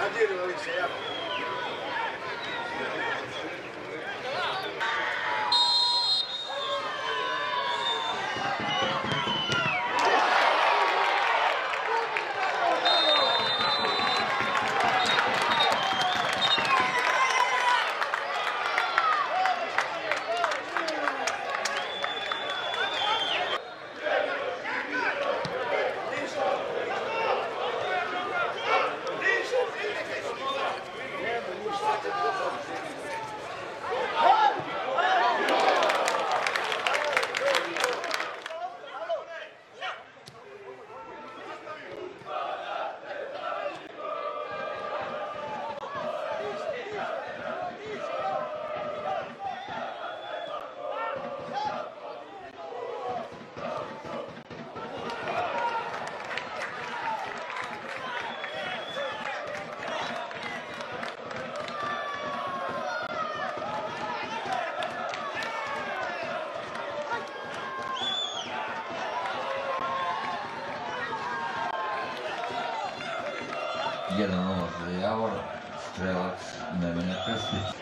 Hacer hoy se llama. Jedan ovo za Javor, strelac Nemanja Krstić.